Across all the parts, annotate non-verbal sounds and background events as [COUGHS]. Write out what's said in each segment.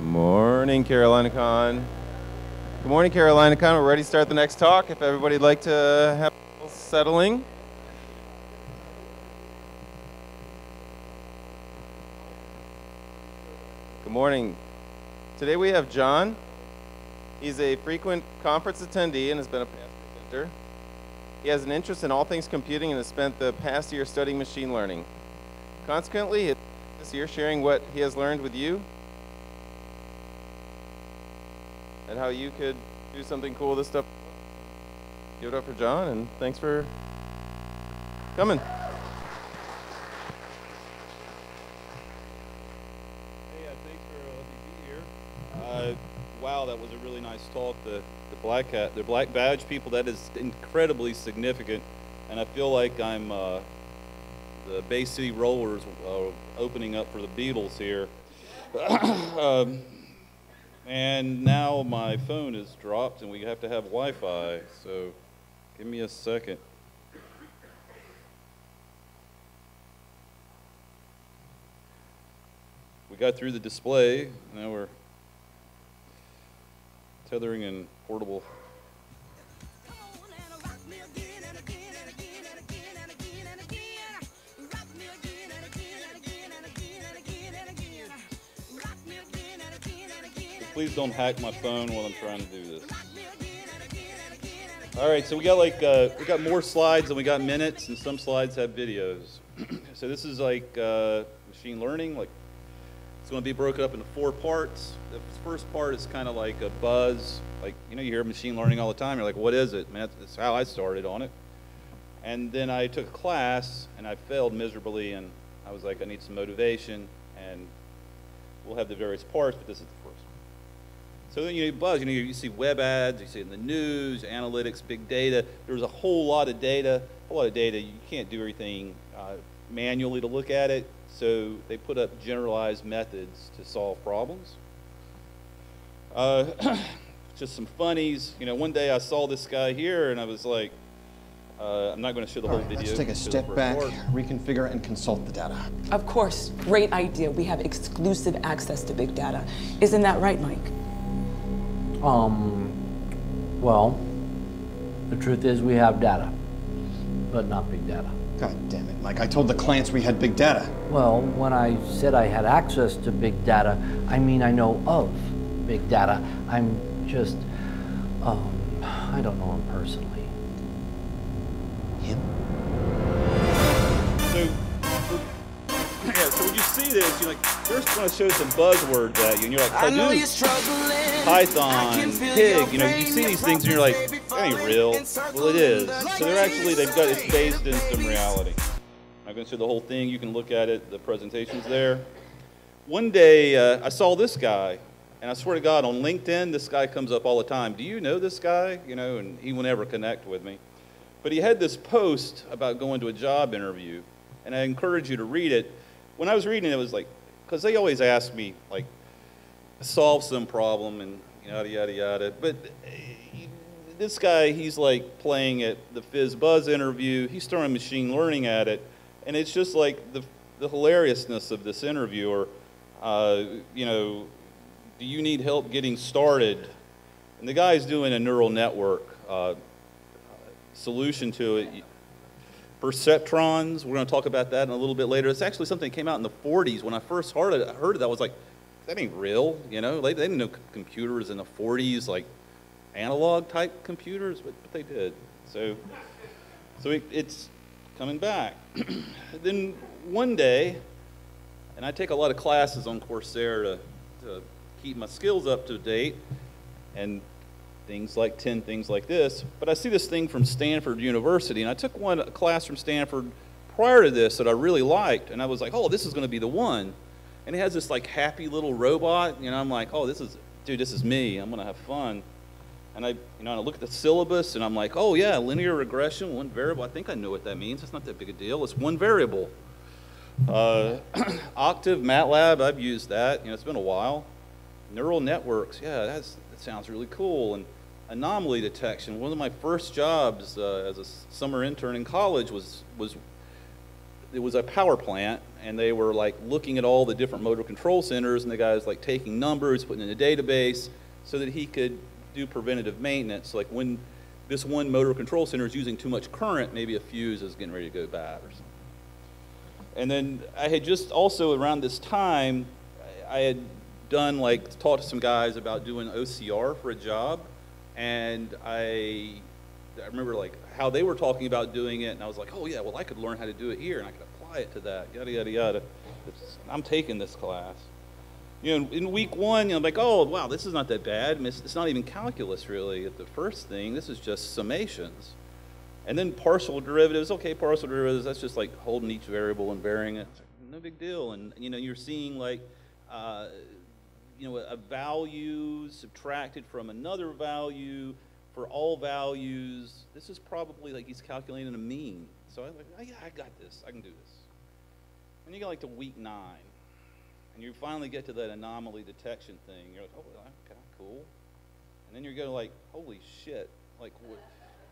Good morning, CarolinaCon. Good morning, CarolinaCon. We're ready to start the next talk. If everybody'd like to have a little settling. Good morning. Today we have John. He's a frequent conference attendee and has been a past presenter. He has an interest in all things computing and has spent the past year studying machine learning. Consequently, this year sharing what he has learned with you and how you could do something cool with this stuff. Give it up for John, and thanks for coming. Hey, uh, thanks for uh. Uh, wow, that was a really nice talk. The the black hat, the black badge people, that is incredibly significant, and I feel like I'm uh, the Bay City Rollers uh, opening up for the Beatles here. [CLEARS THROAT] um, and now my phone is dropped, and we have to have Wi-Fi. So, give me a second. we got through the display. Now we're tethering in portable. Please don't hack my phone while I'm trying to do this. All right, so we got like uh, we got more slides and we got minutes, and some slides have videos. [CLEARS THROAT] so this is like uh, machine learning, like it's going to be broken up into four parts. The first part is kind of like a buzz. Like, you know, you hear machine learning all the time. You're like, what is it? Man, that's, how I started on it. And then I took a class and I failed miserably. And I was like, I need some motivation. And we'll have the various parts, but this is the first. So then you know, buzz, you know, you see web ads, you see it in the news, analytics, big data. There's a whole lot of data, a lot of data. You can't do everything uh, manually to look at it. So they put up generalized methods to solve problems. Uh, [CLEARS THROAT] just some funnies. You know, one day I saw this guy here and I was like, uh, I'm not going to show the All whole right, video. let's take a step back, part. reconfigure, and consult the data. Of course, great idea. We have exclusive access to big data. Isn't that right, Mike? Um, well, the truth is we have data, but not big data. God damn it, Mike. I told the clients we had big data. Well, when I said I had access to big data, I mean I know of big data. I'm just, um, I don't know him personally. Him? So you see this, you're like, they're just going to show some buzzwords at you, and you're like, Hadoop, Python, Pig, you know, you see these things and you're like, that ain't real. Well, it is. So they're actually, they've got, it's based in some reality. I'm going to show the whole thing. You can look at it. The presentation's there. One day, uh, I saw this guy, and I swear to God, on LinkedIn, this guy comes up all the time. Do you know this guy? You know, and he will never connect with me. But he had this post about going to a job interview, and I encourage you to read it. When I was reading it, it was like, because they always ask me, like, solve some problem and yada, yada, yada. But uh, this guy, he's like playing at the Fizz Buzz interview, he's throwing machine learning at it, and it's just like the, the hilariousness of this interviewer. Uh, you know, do you need help getting started? And the guy's doing a neural network uh, solution to it. Perceptrons, we're going to talk about that in a little bit later. It's actually something that came out in the 40s. When I first heard it, I heard it, I was like, that ain't real, you know? They, they didn't know computers in the 40s, like analog type computers, but, but they did. So, so it, it's coming back. [CLEARS THROAT] then one day, and I take a lot of classes on Coursera to, to keep my skills up to date, and things like 10 things like this. But I see this thing from Stanford University, and I took one class from Stanford prior to this that I really liked, and I was like, oh, this is going to be the one. And it has this like happy little robot, you know. I'm like, oh, this is, dude, this is me. I'm going to have fun. And I, you know, and I look at the syllabus, and I'm like, oh yeah, linear regression, one variable. I think I know what that means. It's not that big a deal. It's one variable. Uh, [CLEARS THROAT] Octave, MATLAB, I've used that. You know, it's been a while. Neural networks, yeah, that's, sounds really cool. And anomaly detection. One of my first jobs uh, as a summer intern in college was was it was a power plant, and they were like looking at all the different motor control centers, and the guy was like taking numbers, putting in a database, so that he could do preventative maintenance. Like when this one motor control center is using too much current, maybe a fuse is getting ready to go bad or something. And then I had just also around this time, I had done like talked to some guys about doing OCR for a job, and I I remember like how they were talking about doing it, and I was like, oh yeah, well I could learn how to do it here, and I could apply it to that, yada yada yada. It's, I'm taking this class. You know, in week one, you know, I'm like, oh wow, this is not that bad. It's, not even calculus really the first thing. This is just summations. And then partial derivatives, okay, partial derivatives, that's just like holding each variable and varying it. No big deal. And you know, you're seeing like, uh, you know, a value subtracted from another value for all values. This is probably like he's calculating a mean. So I'm like, oh, yeah, I got this. I can do this. And you get like to week nine, and you finally get to that anomaly detection thing. You're like, oh, okay, cool. And then you're going like, holy shit, like what?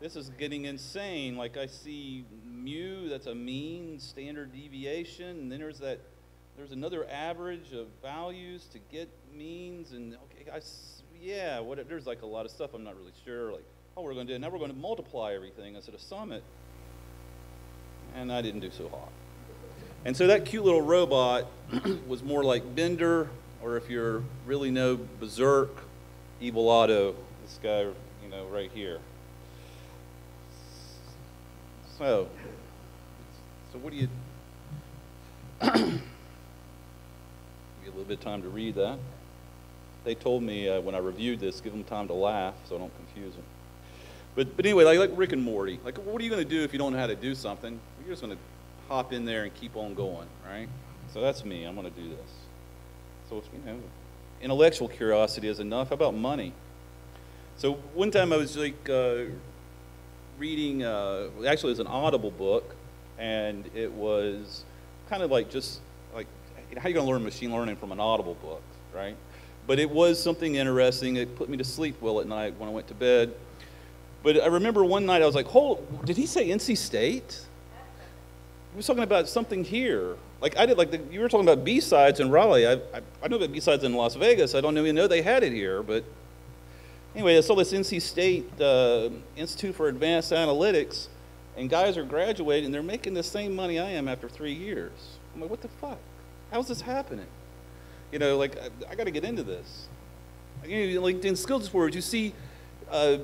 this is getting insane. Like I see mu, that's a mean standard deviation, and then there's that, there's another average of values to get means, and okay, I, yeah, what, there's like a lot of stuff I'm not really sure. Like, oh, we're going to do, now we're going to multiply everything instead of sum it, and I didn't do so hot. And so that cute little robot [CLEARS THROAT] was more like Bender, or if you're really no Berzerk, Evil Otto, this guy, you know, right here. So, so what do you? [CLEARS THROAT] little bit of time to read that. They told me uh, when I reviewed this, give them time to laugh so I don't confuse them. But, but anyway, like, like Rick and Morty, like what are you going to do if you don't know how to do something? You're just going to hop in there and keep on going, right? So that's me. I'm going to do this. So, you know, intellectual curiosity is enough. How about money? So one time I was like uh, reading, uh, actually, it was an Audible book, and it was kind of like just like how are you going to learn machine learning from an Audible book, right? But it was something interesting. It put me to sleep well at night when I went to bed. But I remember one night I was like, "Hold, did he say NC State?" He was talking about something here. Like I did, like the, you were talking about BSides in Raleigh. I, I, I know about BSides in Las Vegas. I don't even know they had it here, but Anyway, I saw this NC State uh, Institute for Advanced Analytics, and guys are graduating, they're making the same money I am after three years. I'm like, what the fuck? How's this happening? You know, like, I, I got to get into this. Like in skills words, you see, uh,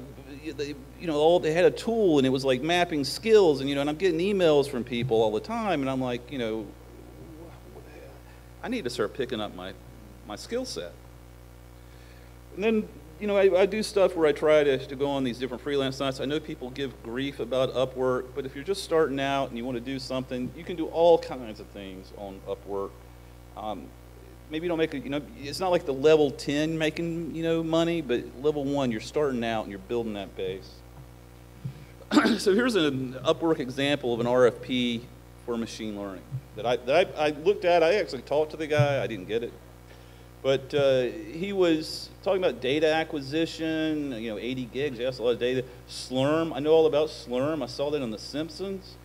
they, you know, all, they had a tool, and it was like mapping skills, and, you know, and I'm getting emails from people all the time, and I'm like, you know, I need to start picking up my, my skill set. And then you know, I, I, do stuff where I try to, to go on these different freelance sites. I know people give grief about Upwork, but if you're just starting out and you want to do something, you can do all kinds of things on Upwork. Um, maybe you don't make a, you know, it's not like the level 10 making, you know, money, but level one, you're starting out and you're building that base. [CLEARS THROAT] so here's an Upwork example of an RFP for machine learning that I, that I, I looked at. I actually talked to the guy. I didn't get it. But uh, he was talking about data acquisition, you know, 80 gigs, yes, a lot of data. Slurm, I know all about Slurm. I saw that on The Simpsons.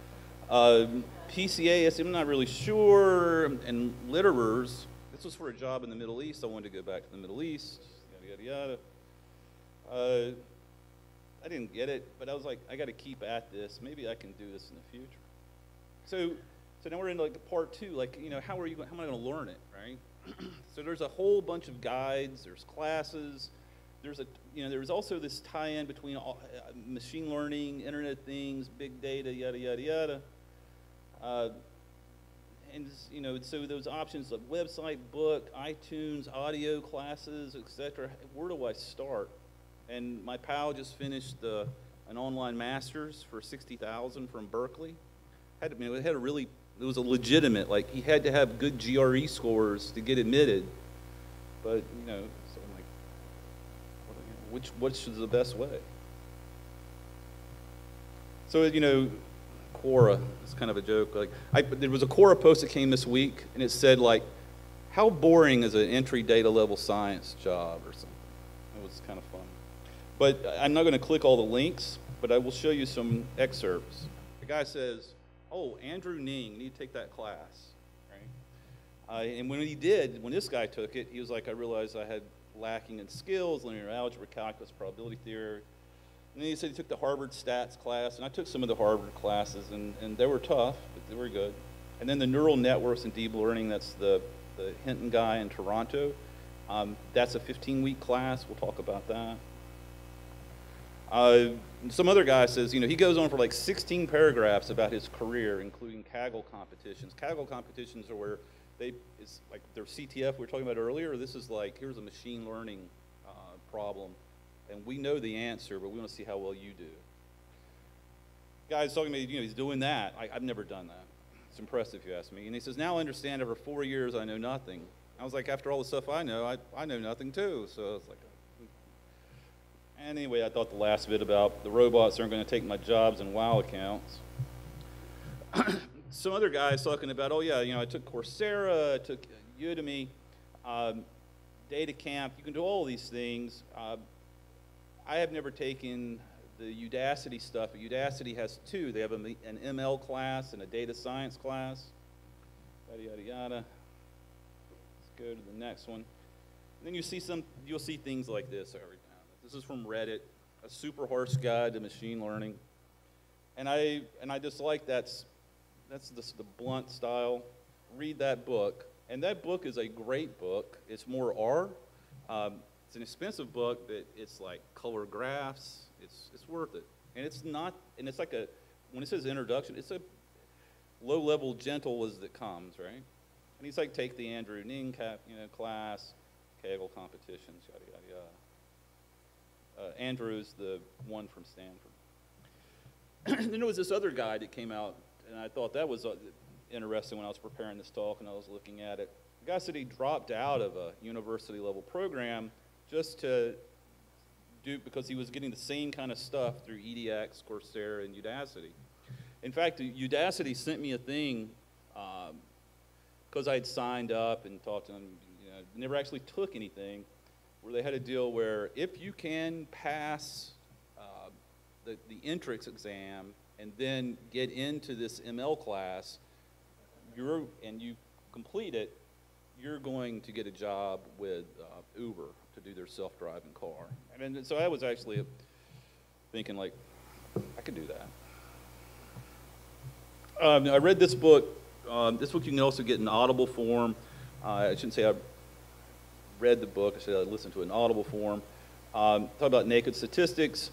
Uh, PCA, I'm not really sure. And litterers, this was for a job in the Middle East. I wanted to go back to the Middle East, yada, yada, yada. Uh, I didn't get it, but I was like, I got to keep at this. Maybe I can do this in the future. So, so now we're into like part two. Like, you know, how are you? How am I going to learn it, right? [CLEARS THROAT] so there's a whole bunch of guides, there's classes, there's a, you know, there's also this tie-in between all, uh, machine learning, Internet Things, big data, yada, yada, yada. Uh, and, you know, so those options of website, book, iTunes, audio classes, etc. Where do I start? And my pal just finished the, an online master's for 60000 from Berkeley. Had, you know, it had a really it was a legitimate, like he had to have good GRE scores to get admitted. But, you know, so I'm like, which, which is the best way? So, you know, Quora, it's kind of a joke. Like, I, there was a Quora post that came this week, and it said, like, how boring is an entry data level science job or something? It was kind of fun. But I'm not going to click all the links, but I will show you some excerpts. The guy says, oh, Andrew Ng, need to take that class, right? Uh, and when he did, when this guy took it, he was like, I realized I had lacking in skills, linear algebra, calculus, probability theory. And then he said he took the Harvard stats class, and I took some of the Harvard classes, and, and they were tough, but they were good. And then the neural networks and deep learning, that's the, the Hinton guy in Toronto. Um, that's a 15-week class. We'll talk about that. Uh, some other guy says, you know, he goes on for like 16 paragraphs about his career, including Kaggle competitions. Kaggle competitions are where they, it's like their CTF we were talking about earlier. This is like, here's a machine learning uh, problem, and we know the answer, but we want to see how well you do. Guy's talking about, you know, he's doing that. I, I've never done that. It's impressive, if you ask me. And he says, now I understand over four years I know nothing. I was like, after all the stuff I know, I, I know nothing too. So it's like, anyway, I thought the last bit about the robots aren't going to take my jobs and WoW accounts. Some other guys talking about, oh yeah, you know, I took Coursera, I took Udemy, um, Data Camp. You can do all these things. Uh, I have never taken the Udacity stuff. Udacity has two. They have a, an ML class and a data science class. Yada yada yada Let's go to the next one. And then you see some, you'll see things like this every time. This is from Reddit, a super horse guide to machine learning. And I, and I just like that's, that's the, the blunt style. Read that book. And that book is a great book. It's more R. Um, it's an expensive book, but it's like color graphs. It's, it's worth it. And it's not, and it's like a, when it says introduction, it's a low level gentle as it comes, right? And he's like, take the Andrew Ng cap, you know, class, Kaggle competitions, yada, yada, yada. Uh, Andrew's the one from Stanford. [CLEARS THROAT] then there was this other guy that came out, and I thought that was uh, interesting when I was preparing this talk and I was looking at it. The guy said he dropped out of a university level program just to do, because he was getting the same kind of stuff through EDX, Coursera, and Udacity. In fact, Udacity sent me a thing um, because I had signed up and talked to them, you know, never actually took anything, where they had a deal where if you can pass uh, the, the entrance exam and then get into this ML class, you're, and you complete it, you're going to get a job with uh, Uber to do their self-driving car. And so I was actually thinking like, I could do that. Um, I read this book um, this book you can also get in audible form. Uh, I shouldn't say I read the book, I said I listened to it in audible form. Um, talk about naked statistics.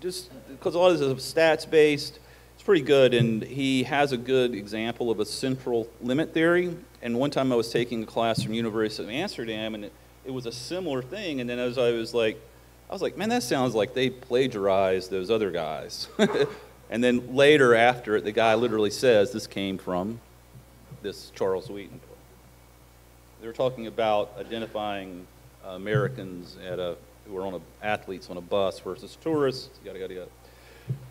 Just because a lot of this is stats based, it's pretty good. And he has a good example of a central limit theory. And one time I was taking a class from University of Amsterdam, and it, it was a similar thing. And then as I was like, I was like, man, that sounds like they plagiarized those other guys. [LAUGHS] and then later after it, the guy literally says this came from this Charles Wheelan. They were talking about identifying uh, Americans at a, who were on a, athletes on a bus versus tourists, yada, yada, yada.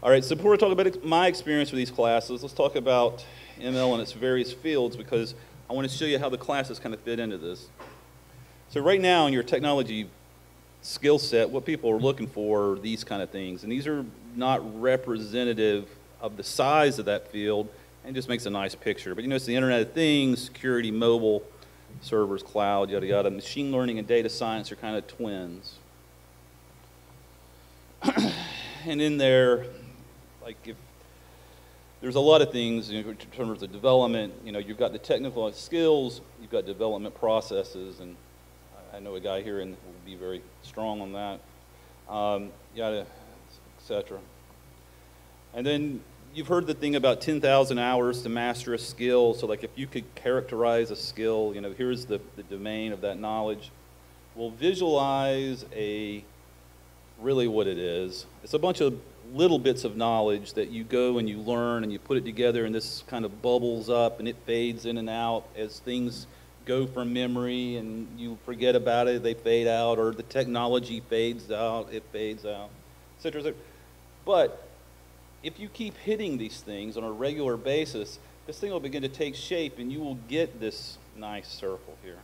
All right, so before we talk about my experience with these classes, let's talk about ML and its various fields because I want to show you how the classes kind of fit into this. So right now in your technology skill set, what people are looking for are these kind of things. And these are not representative of the size of that field, and just makes a nice picture. But you notice the Internet of Things, security, mobile, servers, cloud, yada, yada. Machine learning and data science are kind of twins. [CLEARS THROAT] and in there, like if there's a lot of things you know, in terms of development, you know, you've got the technical skills, you've got development processes, and I know a guy here and will be very strong on that, um, yada, etc. And then you've heard the thing about 10,000 hours to master a skill. So like if you could characterize a skill, you know, here's the, the domain of that knowledge. We'll visualize a, really what it is. It's a bunch of little bits of knowledge that you go and you learn and you put it together and this kind of bubbles up and it fades in and out as things go from memory and you forget about it, they fade out, or the technology fades out, it fades out, et cetera, et cetera. But if you keep hitting these things on a regular basis, this thing will begin to take shape and you will get this nice circle here.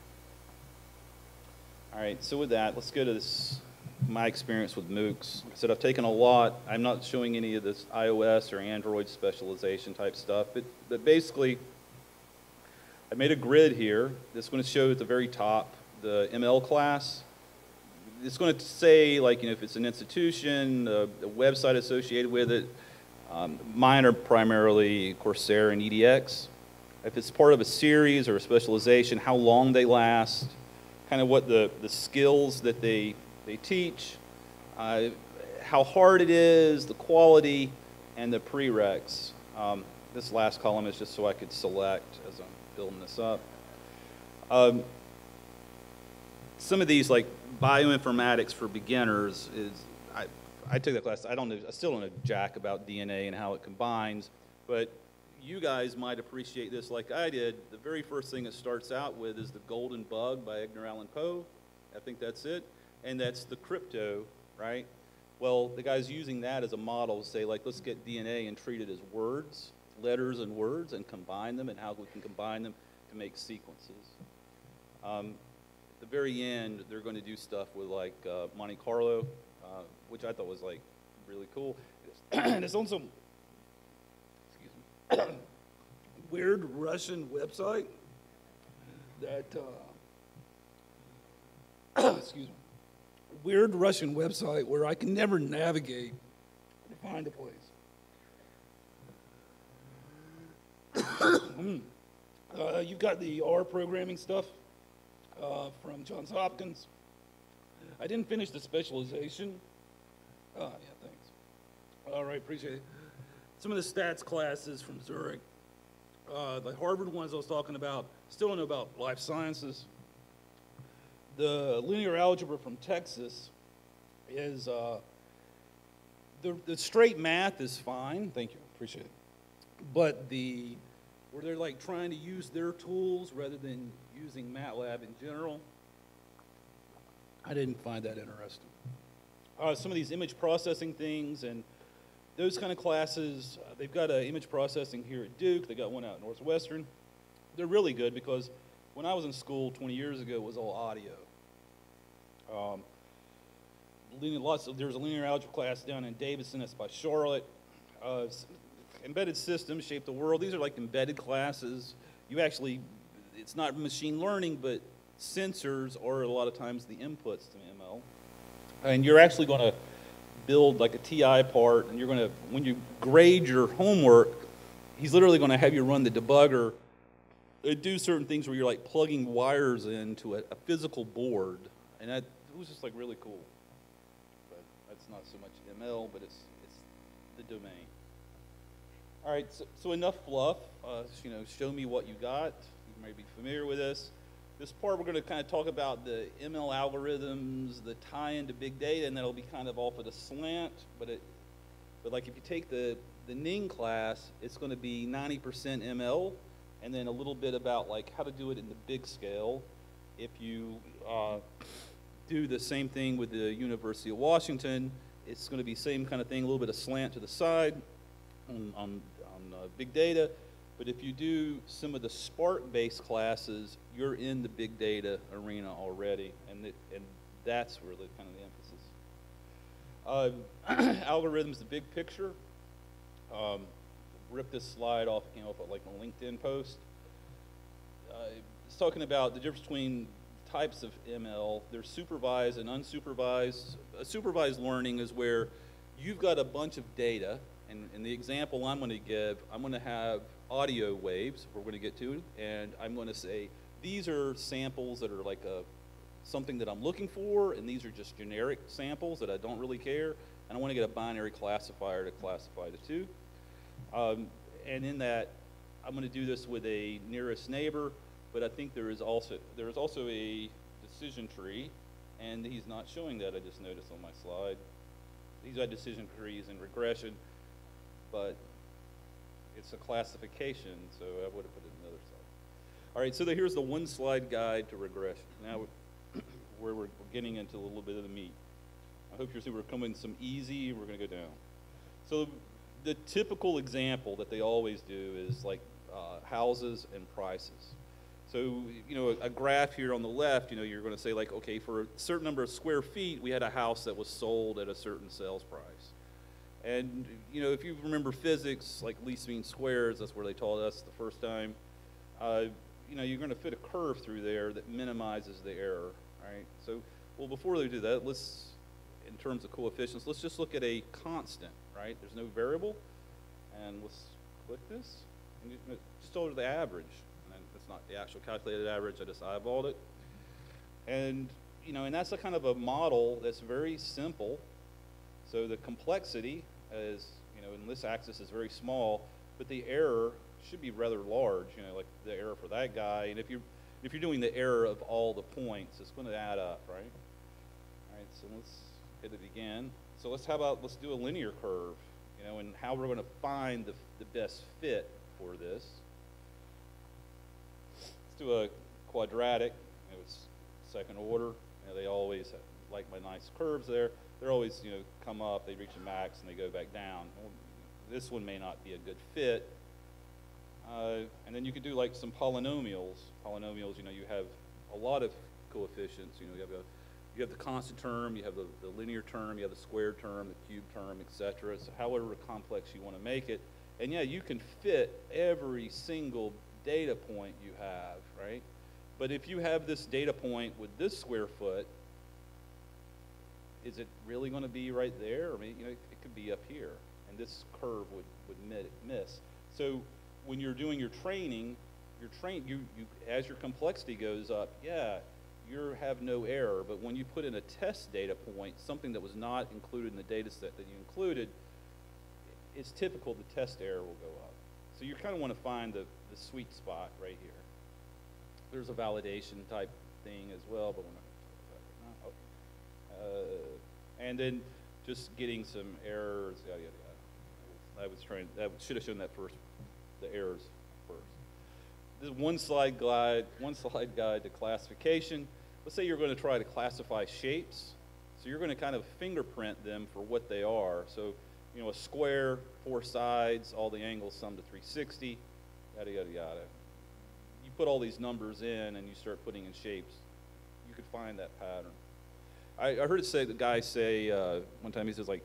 All right, so with that, let's go to this my experience with MOOCs. I said I've taken a lot. I'm not showing any of this iOS or Android specialization type stuff, but, but basically, I made a grid here. That's going to show at the very top the ML class. It's going to say, like, you know, if it's an institution, a, a website associated with it. Um, mine are primarily Coursera and EDX. If it's part of a series or a specialization, how long they last, kind of what the, the skills that they, they teach, uh, how hard it is, the quality, and the prereqs. Um, this last column is just so I could select as building this up. Um, some of these, like bioinformatics for beginners, is I, I took that class. I don't know. I still don't know jack about DNA and how it combines, but you guys might appreciate this like I did. The very first thing it starts out with is the Golden Bug by Edgar Allan Poe. I think that's it, and that's the crypto, right? Well, the guy's using that as a model to say, like, let's get DNA and treat it as words, letters and words, and combine them, and how we can combine them to make sequences. Um, at the very end, they're going to do stuff with like uh, Monte Carlo, uh, which I thought was like really cool. and it's also, excuse me, [COUGHS] weird Russian website that, uh, [COUGHS] excuse me, weird Russian website where I can never navigate to find a place. [COUGHS] uh, you've got the R programming stuff uh, from Johns Hopkins. I didn't finish the specialization. Oh, yeah, thanks. All right, appreciate it. Some of the stats classes from Zurich. Uh, the Harvard ones I was talking about, still don't know about life sciences. The linear algebra from Texas is, uh, the, the straight math is fine. Thank you, appreciate it. But the, where they're like trying to use their tools rather than using MATLAB in general. I didn't find that interesting. Uh, some of these image processing things and those kind of classes, uh, they've got uh, image processing here at Duke. They got one out at Northwestern. They're really good because when I was in school 20 years ago, it was all audio. Um, lots of, there's a linear algebra class down in Davidson. That's by Charlotte. Uh, embedded systems shape the world. These are like embedded classes. You actually it's not machine learning, but sensors are a lot of times the inputs to ML. And you're actually going to build like a TI part, and you're going to, when you grade your homework, he's literally going to have you run the debugger, and do certain things where you're like plugging wires into a, a physical board, and that it was just like really cool. But that's not so much ML, but it's it's the domain. All right, so, so enough fluff. Uh, you know, show me what you got You may be familiar with this. This part, we're going to kind of talk about the ML algorithms, the tie into big data, and that'll be kind of off at a slant. But it, but like if you take the the Ng class, it's going to be 90% ML, and then a little bit about like how to do it in the big scale. If you uh, do the same thing with the University of Washington, it's going to be same kind of thing, a little bit of slant to the side on, on, uh, big data. But if you do some of the Spark-based classes, you're in the big data arena already, and it, and that's really kind of the emphasis. Uh, [CLEARS THROAT] algorithms, the big picture. Um, rip this slide off, you know, like a LinkedIn post. Uh, it's talking about the difference between types of ML. There's supervised and unsupervised. supervised learning is where you've got a bunch of data, and in the example I'm going to give, I'm going to have audio waves we're going to get to, and I'm going to say these are samples that are like a something that I'm looking for, and these are just generic samples that I don't really care, and I want to get a binary classifier to classify the two. Um, and in that, I'm going to do this with a nearest neighbor, but I think there is also there is also a decision tree, and he's not showing that. I just noticed on my slide. These are decision trees in regression, but it's a classification, so I would have put it in the other side. All right, so the, here's the one slide guide to regression. Now [COUGHS] where we're getting into a little bit of the meat. I hope you're seeing we're coming some easy, we're gonna go down. So the typical example that they always do is like uh, houses and prices. So, you know, a, a graph here on the left, you know, you're going to say like, okay, for a certain number of square feet, we had a house that was sold at a certain sales price. And, you know, if you remember physics, like least mean squares, that's where they taught us the first time, uh, you know, you're going to fit a curve through there that minimizes the error, right? So, well, before they do that, let's, in terms of coefficients, let's just look at a constant, right? There's no variable, and let's click this, and just over the average. And it's not the actual calculated average, I just eyeballed it. And, you know, and that's a kind of a model that's very simple. So the complexity is, you know, and this axis is very small, but the error should be rather large, you know, like the error for that guy. And if you're, if you're doing the error of all the points, it's going to add up, right? All right, so let's hit it again. So let's, how about, let's do a linear curve, you know, and how we're going to find the, the best fit for this. Let's do a quadratic, know, it's second order. You know, they my nice curves there they're always, you know, come up, they reach a max, and they go back down. Well, this one may not be a good fit. Uh, and then you could do like some polynomials. Polynomials, you know, you have a lot of coefficients. You know, you have a, you have the constant term, you have the, the linear term, you have the squared term, the cube term, etc. So however complex you want to make it. And yeah, you can fit every single data point you have, right? But if you have this data point with this square foot, is it really going to be right there? I mean, you know, it, it could be up here, and this curve would, would miss. So when you're doing your training, your train, you, you, as your complexity goes up, yeah, you have no error. But when you put in a test data point, something that was not included in the data set that you included, it's typical the test error will go up. So you kind of want to find the, the sweet spot right here. There's a validation type thing as well, but we're not Uh, and then just getting some errors. I was trying, I should have shown that first, the errors first. This one slide guide, one slide guide to classification. Let's say you're going to try to classify shapes. So you're going to kind of fingerprint them for what they are. So, you know, a square, four sides, all the angles sum to 360, yada, yada, yada. You put all these numbers in and you start putting in shapes, you could find that pattern. I, I heard it say the guy say uh, one time he says like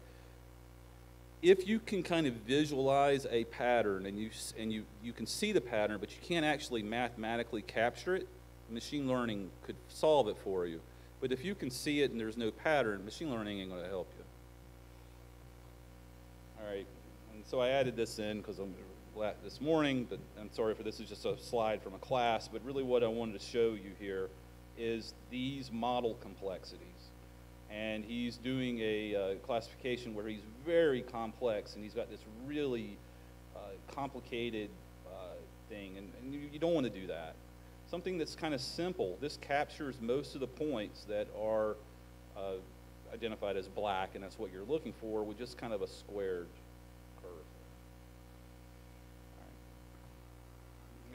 if you can kind of visualize a pattern and you and you you can see the pattern but you can't actually mathematically capture it machine learning could solve it for you. But if you can see it and there's no pattern machine learning ain't going to help you. All right. And so i added this in because i'm this morning but i'm sorry for this is just a slide from a class but really what i wanted to show you here is these model complexities and he's doing a uh, classification where he's very complex and he's got this really uh, complicated uh, thing and, and you, you, don't want to do that. Something that's kind of simple this captures most of the points that are uh, identified as black and that's what you're looking for with just kind of a squared curve.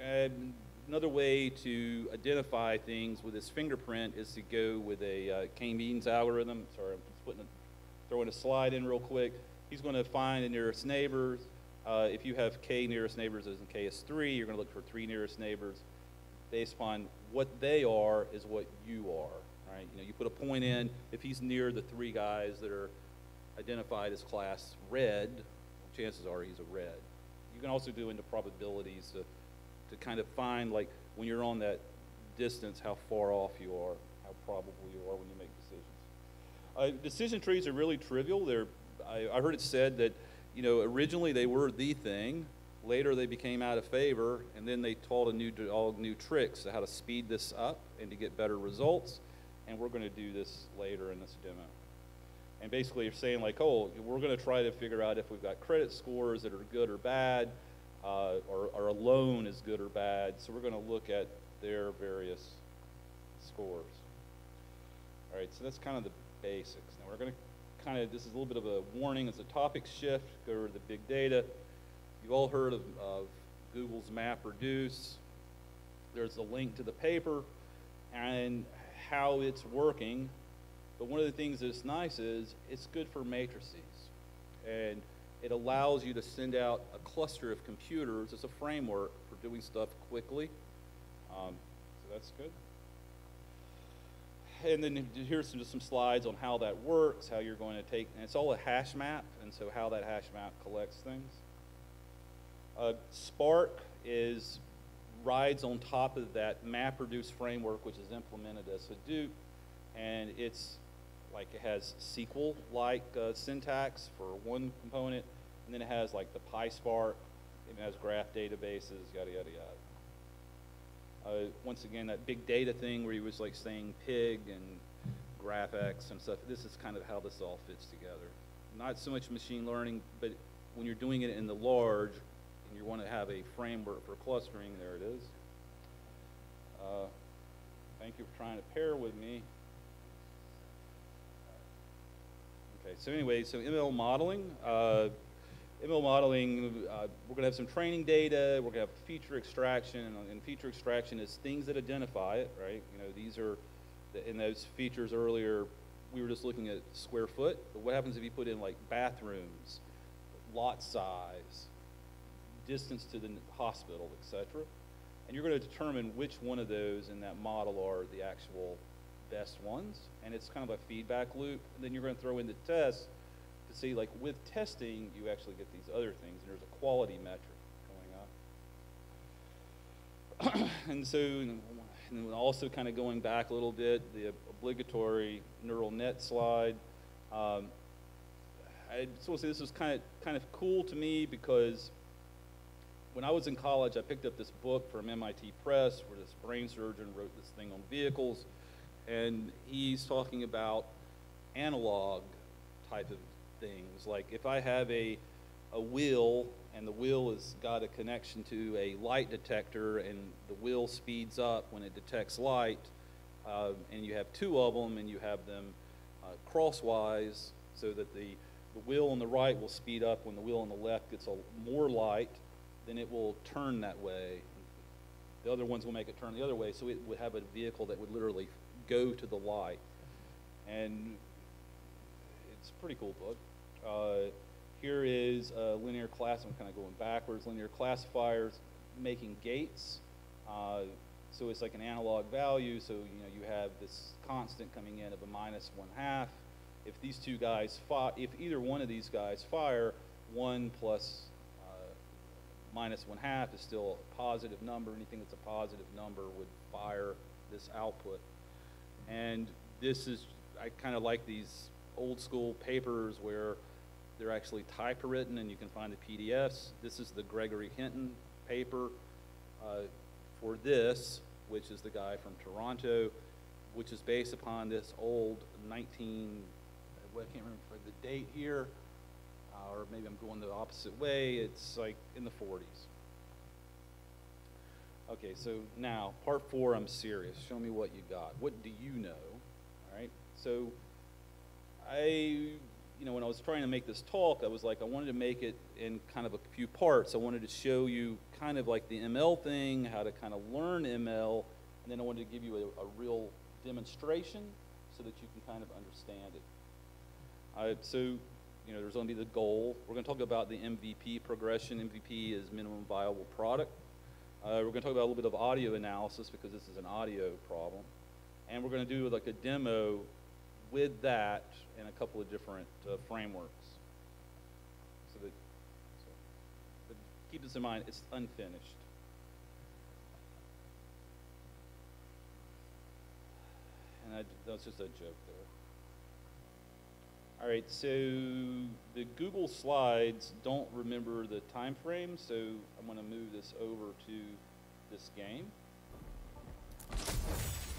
And another way to identify things with this fingerprint is to go with a uh, K-means algorithm. Sorry, I'm putting a, throwing a slide in real quick. He's going to find the nearest neighbors. Uh, if you have K nearest neighbors as in K is 3, you're going to look for three nearest neighbors. Based upon what they are is what you are, right? You know, you put a point in. If he's near the three guys that are identified as class red, chances are he's a red. You can also do into probabilities. To kind of find like when you're on that distance how far off you are, how probable you are when you make decisions. Uh, decision trees are really trivial. They're, I, I heard it said that you know originally they were the thing, later they became out of favor, and then they taught a new all new tricks to how to speed this up and to get better results. And we're going to do this later in this demo. And basically, you're saying like, oh, we're going to try to figure out if we've got credit scores that are good or bad uh, or, or a loan is good or bad. So we're going to look at their various scores. All right, so that's kind of the basics. Now we're going to kind of, this is a little bit of a warning as a topic shift, go to the big data. You've all heard of, of Google's MapReduce. There's a link to the paper and how it's working. But one of the things that's nice is it's good for matrices. And it allows you to send out a cluster of computers as a framework for doing stuff quickly. Um, that's good. And then here's some, just some slides on how that works, how you're going to take, and it's all a hash map, and so how that hash map collects things. Uh, Spark is rides on top of that MapReduce framework, which is implemented as Hadoop, and it's like it has SQL-like uh, syntax for one component, and then it has like the PySpark, it has graph databases, yada yada yada. Uh, once again, that big data thing where he was like saying pig and GraphX and stuff. This is kind of how this all fits together. Not so much machine learning, but when you're doing it in the large, and you want to have a framework for clustering, there it is. Uh, thank you for trying to pair with me. Okay, so anyway, so ML modeling. Uh, ML modeling, uh, we're going to have some training data, we're going to have feature extraction, and feature extraction is things that identify it, right? You know, these are, in those features earlier, we were just looking at square foot, but what happens if you put in like bathrooms, lot size, distance to the hospital, etc. And you're going to determine which one of those in that model are the actual best ones, and it's kind of a feedback loop, and then you're going to throw in the test to see like with testing you actually get these other things and there's a quality metric going up. [CLEARS THROAT] And so and then also kind of going back a little bit the obligatory neural net slide. Um, I just want to say this was kind of kind of cool to me because when I was in college I picked up this book from MIT Press where this brain surgeon wrote this thing on vehicles and he's talking about analog type of things. Like if I have a, a wheel and the wheel has got a connection to a light detector and the wheel speeds up when it detects light, uh, and you have two of them and you have them uh, crosswise so that the, the wheel on the right will speed up when the wheel on the left gets a, more light, then it will turn that way. The other ones will make it turn the other way, so it would have a vehicle that would literally go to the light. And it's a pretty cool book. Uh, here is a linear class. I'm kind of going backwards. Linear classifiers making gates. Uh, so it's like an analog value. So you know you have this constant coming in of a minus one half. If these two guys fire, if either one of these guys fire, one plus uh, minus one half is still a positive number. Anything that's a positive number would fire this output. And this is, I kind of like these old school papers where they're actually typewritten and you can find the PDFs. This is the Gregory Hinton paper uh, for this, which is the guy from Toronto, which is based upon this old 19, well, I can't remember the date here, uh, or maybe I'm going the opposite way. It's like in the 40s. Okay, so now part four, I'm serious. Show me what you got. What do you know? All right. So I you know, when I was trying to make this talk, I was like, I wanted to make it in kind of a few parts. I wanted to show you kind of like the ML thing, how to kind of learn ML, and then I wanted to give you a, a real demonstration so that you can kind of understand it. Uh, so, you know, there's going to be the goal. We're going to talk about the MVP progression. MVP is minimum viable product. Uh, we're going to talk about a little bit of audio analysis because this is an audio problem. And we're going to do like a demo with that in a couple of different uh, frameworks. So that, so, but keep this in mind, it's unfinished. And I, that's just a joke there. All right, so the Google Slides don't remember the time frame, so I'm going to move this over to this game.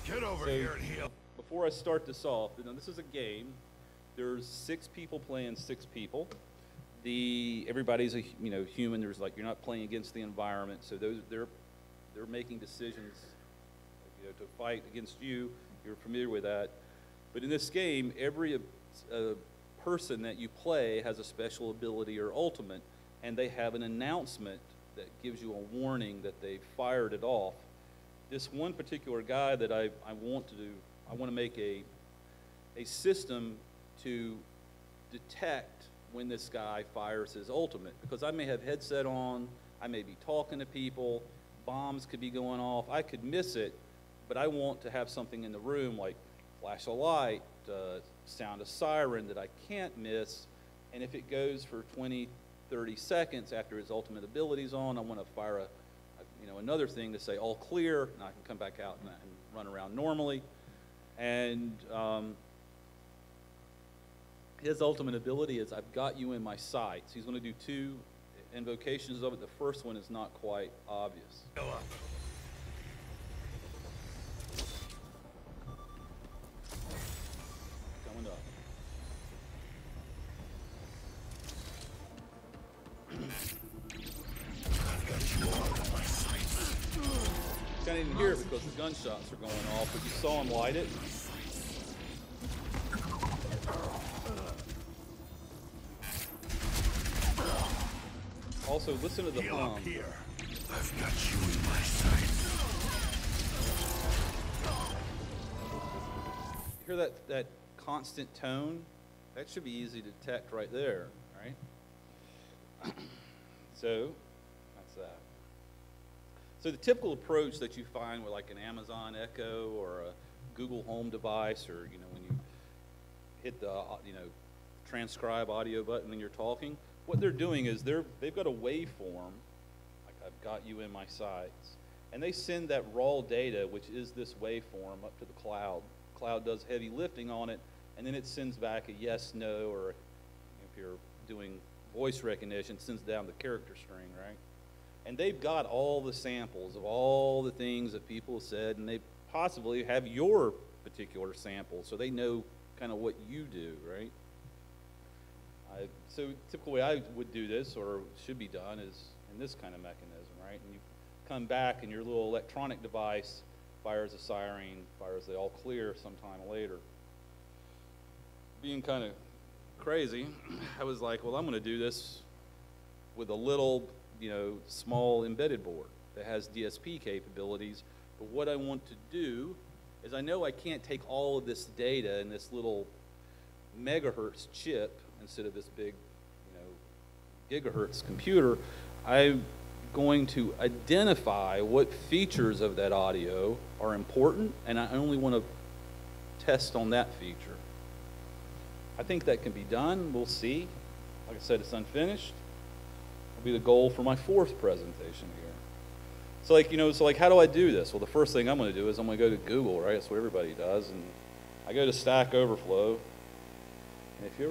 Get over so, here and heal before I start this off, now this is a game. There's six people playing six people. The everybody's a you know human. There's like you're not playing against the environment, so those they're they're making decisions you know to fight against you. You're familiar with that. But in this game, every uh, person that you play has a special ability or ultimate, and they have an announcement that gives you a warning that they fired it off. This one particular guy that I, I want to do I want to make a, a system to detect when this guy fires his ultimate because I may have headset on, I may be talking to people, bombs could be going off, I could miss it, but I want to have something in the room like flash a light, uh, sound a siren that I can't miss. And if it goes for 20, 30 seconds after his ultimate ability's on, I want to fire a, a, you know, another thing to say all clear, and I can come back out and, and run around normally. And um, his ultimate ability is I've got you in my sights. He's going to do two invocations of it. The first one is not quite obvious. Go up. Of didn't hear it because the gunshots are going off, but you saw him light it. Also, listen to the Heal hum. here. I've got you in my sights. Hear that that constant tone? That should be easy to detect right there, right? [CLEARS THROAT] so. So the typical approach that you find with like an Amazon Echo or a Google Home device, or you know when you hit the uh, you know transcribe audio button when you're talking, what they're doing is they're they've got a waveform, like I've got you in my sights, and they send that raw data, which is this waveform, up to the cloud. Cloud does heavy lifting on it, and then it sends back a yes, no, or if you're doing voice recognition, sends down the character string, right? And they've got all the samples of all the things that people said, and they possibly have your particular sample, so they know kind of what you do, right? I, so typical way I would do this, or should be done, is in this kind of mechanism, right? And you come back and your little electronic device fires a siren, fires the all clear sometime later. Being kind of crazy, [CLEARS THROAT] I was like, well, I'm going to do this with a little, you know, small embedded board that has DSP capabilities. But what I want to do is I know I can't take all of this data in this little megahertz chip instead of this big, you know, gigahertz computer, I'm going to identify what features of that audio are important, and I only want to test on that feature. I think that can be done. We'll see. Like I said, it's unfinished. It'll be the goal for my fourth presentation here. So like, you know, so like how do I do this? Well, the first thing I'm going to do is I'm going to go to Google, right? That's what everybody does. And I go to Stack Overflow. And if you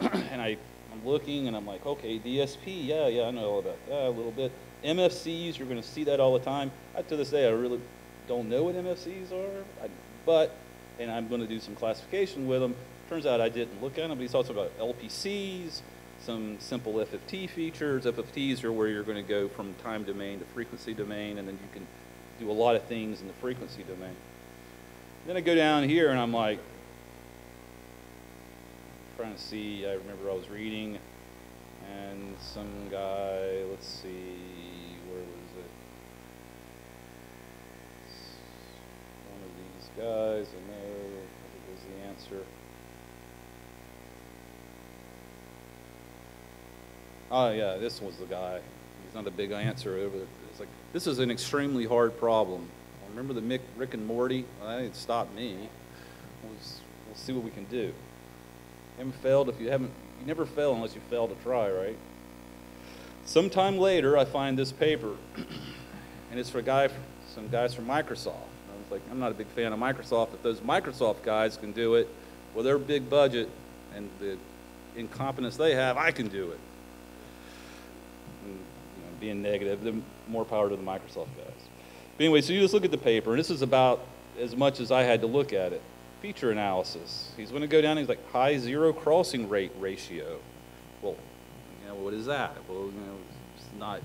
ever [CLEARS THROAT] and I, I'm looking and I'm like, okay, DSP, yeah, yeah, I know all about that a little bit. MFCs, you're going to see that all the time. I, to this day, I really don't know what MFCs are, I, but, and I'm going to do some classification with them. Turns out I didn't look at them, but he's also about LPCs, some simple FFT features. FFTs are where you're going to go from time domain to frequency domain, and then you can do a lot of things in the frequency domain. Then I go down here and I'm like, trying to see, I remember I was reading, and some guy, let's see, where was it? One of these guys, I know, I was the answer. Oh yeah, this was the guy. He's not a big answer over. It's like, this is an extremely hard problem. Remember the Mick, Rick and Morty? Well, that didn't stop me. We'll, we'll see what we can do haven't failed if you haven't, you never fail unless you fail to try, right? Sometime later, I find this paper, [CLEARS THROAT] and it's for a guy, some guys from Microsoft. I was like, I'm not a big fan of Microsoft. If those Microsoft guys can do it with their big budget and the incompetence they have, I can do it. Being negative, the more power to the Microsoft guys. But anyway, so you just look at the paper, and this is about as much as I had to look at it feature analysis. He's going to go down, he's like high zero crossing rate ratio. Well, you know, what is that? Well, you know, it's not,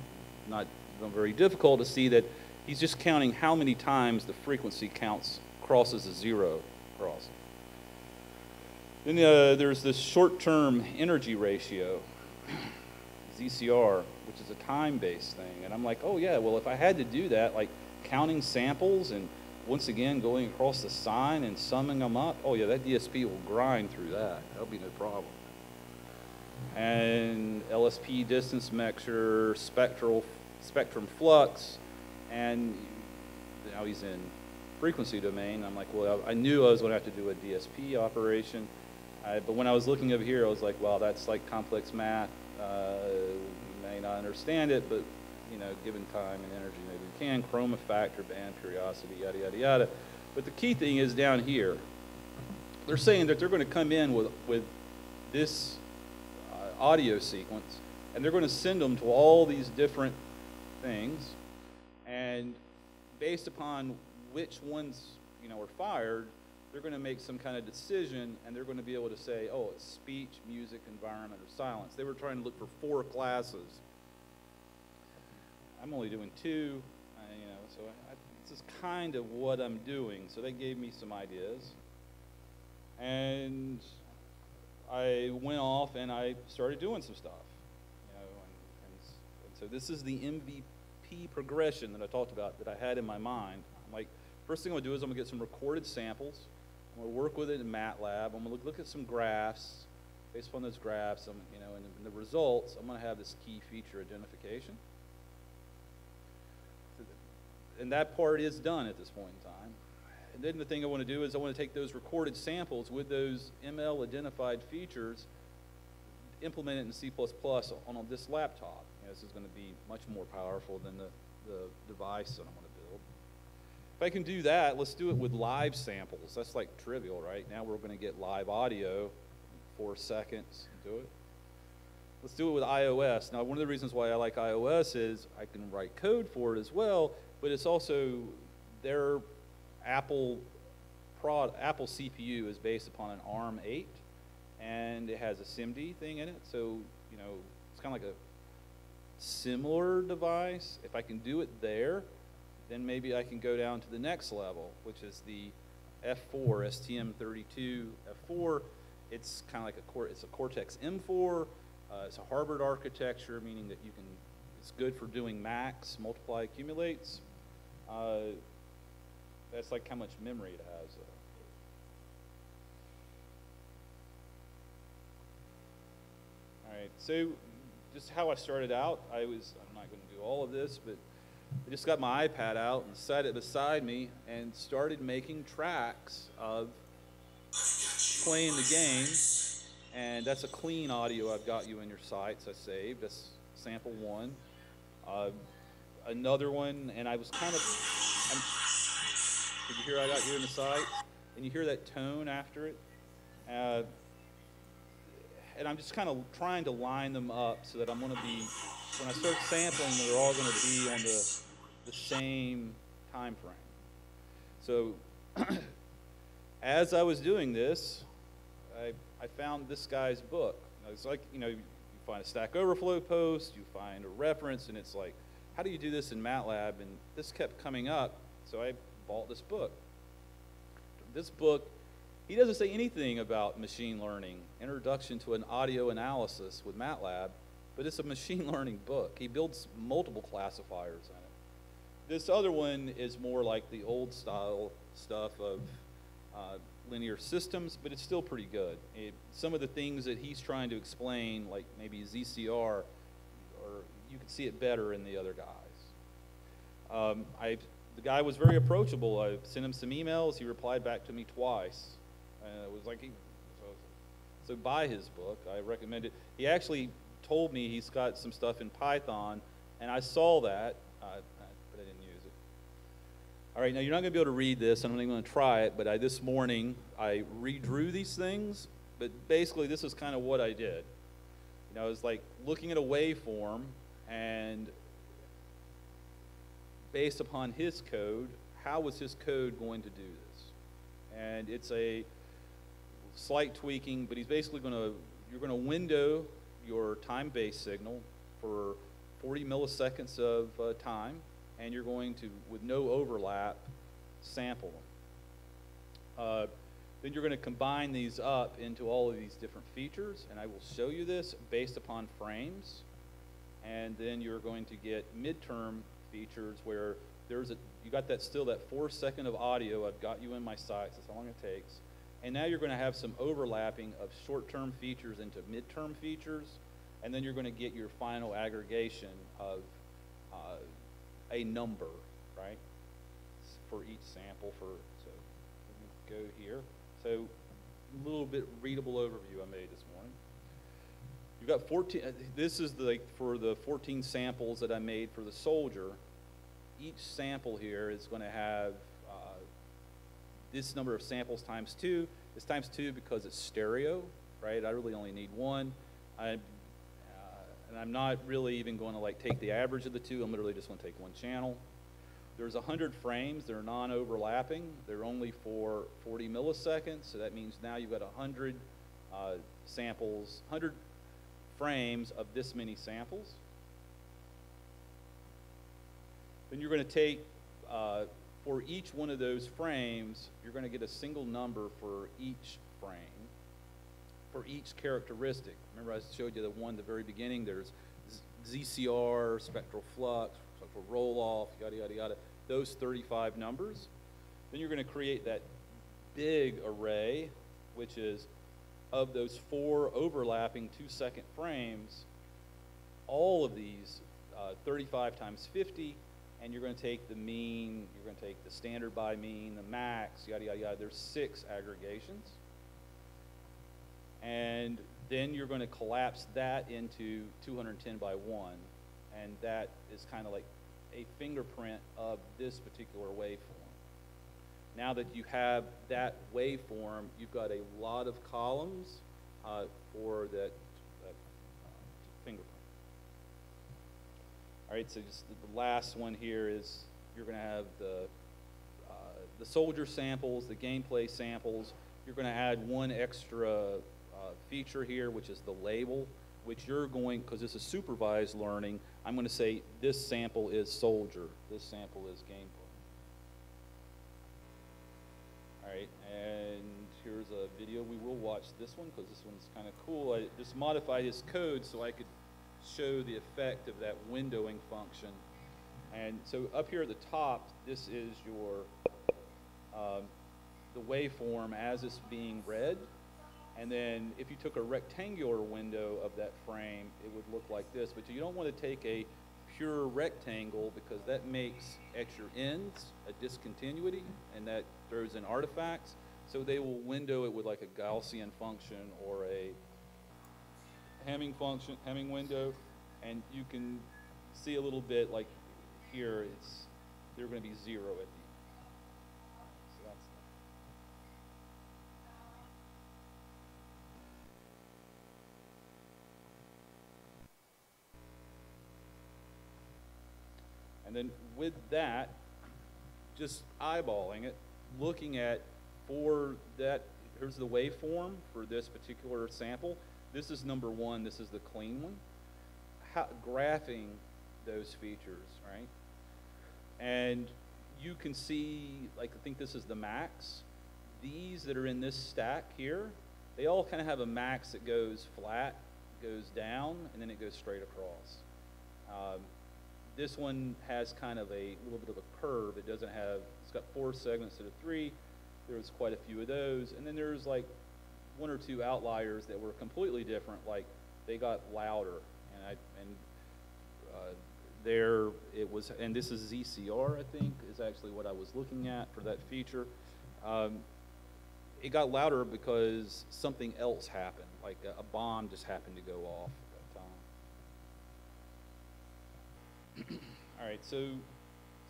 not very difficult to see that he's just counting how many times the frequency counts crosses a zero crossing. Then uh, there's this short-term energy ratio, ZCR, which is a time-based thing. And I'm like, oh yeah, well if I had to do that, like counting samples and once again, going across the sign and summing them up, oh yeah, that DSP will grind through that. That'll be no problem. And LSP distance measure, spectral spectrum flux, and now he's in frequency domain. I'm like, well, I knew I was going to have to do a DSP operation. I, but when I was looking over here, I was like, well, that's like complex math. Uh, may not understand it, but you know, given time and energy, maybe we can. Chroma vector, band periodicity, yada, yada, yada. But the key thing is down here. They're saying that they're going to come in with, with this uh, audio sequence, and they're going to send them to all these different things, and based upon which ones you know are fired, they're going to make some kind of decision, and they're going to be able to say, oh, it's speech, music, environment, or silence. They were trying to look for four classes. I'm only doing two, uh, you know, so I, this is kind of what I'm doing. So they gave me some ideas, and I went off and I started doing some stuff, you know, and, and, so this is the MVP progression that I talked about that I had in my mind. I'm like, first thing I'm gonna do is I'm gonna get some recorded samples. I'm gonna work with it in MATLAB. I'm gonna look, look at some graphs. Based upon those graphs, I'm, you know, and, the results, I'm gonna have this key feature identification and that part is done at this point in time. And then the thing I want to do is I want to take those recorded samples with those ML identified features, implement it in C++ on, on this laptop. You know, this is going to be much more powerful than the, the device that I'm going to. If I can do that, let's do it with live samples. That's like trivial, right? Now we're going to get live audio, four seconds, do it. Let's do it with iOS. Now, one of the reasons why I like iOS is I can write code for it as well, but it's also their Apple prod, Apple CPU is based upon an ARM 8, and it has a SIMD thing in it. So you know, it's kind of like a similar device. If I can do it there, then maybe I can go down to the next level, which is the F4 STM32 F4. It's kind of like a it's a Cortex M4. Uh, it's a Harvard architecture, meaning that you can. It's good for doing max, multiply, accumulates. Uh, that's like how much memory it has. Uh. All right, so just how I started out, I was, I'm not going to do all of this, but I just got my iPad out and set it beside me and started making tracks of playing the game. And that's a clean audio I've got you in your sights I saved. That's sample one. Uh, another one, and I was kind of. I'm, did you hear I got you in the sight? And you hear that tone after it? Uh, and I'm just kind of trying to line them up so that I'm going to be, when I start sampling, they're all going to be on the, the same time frame. So [CLEARS THROAT] as I was doing this, I, I found this guy's book. It's like, you know, you find a Stack Overflow post, you find a reference, and it's like, how do you do this in MATLAB? And this kept coming up, so I bought this book. This book, he doesn't say anything about machine learning, introduction to an audio analysis with MATLAB, but it's a machine [LAUGHS] learning book. He builds multiple classifiers in it. This other one is more like the old style stuff of uh, linear systems, but it's still pretty good. It, some of the things that he's trying to explain, like maybe ZCR, or you can see it better in the other guys. Um, I, the guy was very approachable. I sent him some emails. He replied back to me twice. And it was like, he, so, so buy his book. I recommend it. He actually told me he's got some stuff in Python, and I saw that, uh, but I didn't use it. All right, now you're not going to be able to read this. I'm not even going to try it, but I, this morning I redrew these things. But basically, this is kind of what I did. You know, it was like looking at a waveform and based upon his code, how was his code going to do this? And it's a slight tweaking, but he's basically going to, you're going to window your time-based signal for 40 milliseconds of uh, time, and you're going to, with no overlap, sample them. Uh, then you're going to combine these up into all of these different features, and I will show you this based upon frames and then you're going to get midterm features where there's a you got that still that four second of audio I've got you in my sights that's how long it takes and now you're going to have some overlapping of short-term features into midterm features and then you're going to get your final aggregation of uh, a number right for each sample for, so let me go here. So a little bit readable overview I made this morning. You've got 14, uh, this is the, for the 14 samples that I made for the soldier. Each sample here is going to have this number of samples times two. It's times two because it's stereo, right? I really only need one. I, uh, and I'm not really even going to like take the average of the two. I'm literally just going to take one channel. There's 100 frames. They're non-overlapping. They're only for 40 milliseconds. So that means now you've got 100 uh, samples, 100 frames of this many samples. Then you're going to take, uh, for each one of those frames, you're going to get a single number for each frame, for each characteristic. Remember I showed you the one at the very beginning, there's ZCR, spectral flux, spectral roll-off, yada, yada, yada, those 35 numbers. Then you're going to create that big array, which is of those four overlapping two second frames, all of these uh, 35 times 50, and you're going to take the mean, you're going to take the standard by mean, the max, yada, yada, yada. There's six aggregations. And then you're going to collapse that into 210 by 1, and that is kind of like a fingerprint of this particular waveform. Now that you have that waveform, you've got a lot of columns uh, for that, that uh, fingerprint. All right, so just the last one here is you're going to have the, uh, the soldier samples, the gameplay samples. You're going to add one extra uh, feature here, which is the label, which you're going, because this is supervised learning, I'm going to say this sample is soldier, this sample is gameplay. All right, and here's a video. We will watch this one because this one's kind of cool. I just modified his code so I could show the effect of that windowing function. And so up here at the top, this is your um, the waveform as it's being read. And then if you took a rectangular window of that frame, it would look like this. But you don't want to take a pure rectangle because that makes at your ends a discontinuity and that throws in artifacts. So they will window it with like a Gaussian function or a Hamming function, Hamming window, and you can see a little bit like here it's they're going to be zero at the end. So that's And then with that, just eyeballing it, looking at for that, here's the waveform for this particular sample. This is number one, this is the clean one. How, graphing those features, right? And you can see, like, I think this is the max. These that are in this stack here, they all kind of have a max that goes flat, goes down, and then it goes straight across. Um, this one has kind of a little bit of a curve. It doesn't have, it's got four segments instead of three. There's quite a few of those. And then there's like one or two outliers that were completely different, like they got louder. And I, and uh, there it was, and this is ZCR, I think, is actually what I was looking at for that feature. Um, it got louder because something else happened, like a, a bomb just happened to go off. [CLEARS THROAT] All right, so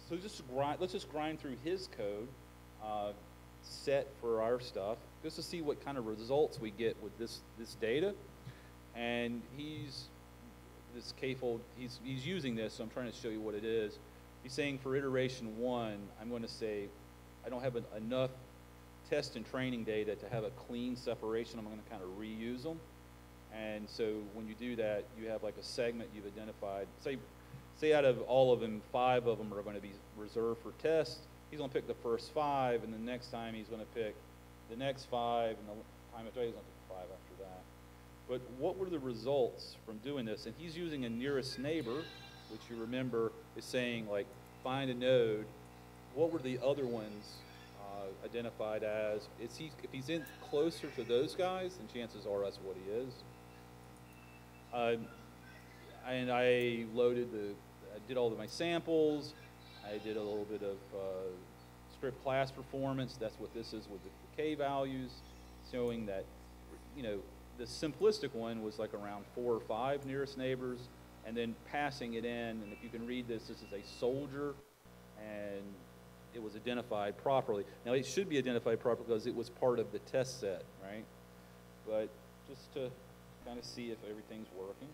so just grind. Let's just grind through his code uh, set for our stuff, just to see what kind of results we get with this this data. And he's this k-fold. He's he's using this, so I'm trying to show you what it is. He's saying for iteration one, I'm going to say I don't have an, enough test and training data to have a clean separation. I'm going to kind of reuse them. And so when you do that, you have like a segment you've identified. Say say out of all of them, five of them are going to be reserved for tests. He's going to pick the first five, and the next time he's going to pick the next five, and the time going to pick five after that. But what were the results from doing this? And he's using a nearest neighbor, which you remember is saying like find a node. What were the other ones uh, identified as? Is he if he's in closer to those guys, then chances are that's what he is. Uh, and I loaded the I did all of my samples. I did a little bit of uh, strip class performance. That's what this is with the K values, showing that, you know, the simplistic one was like around four or five nearest neighbors, and then passing it in. And if you can read this, this is a soldier, and it was identified properly. Now, it should be identified properly because it was part of the test set, right? But just to kind of see if everything's working.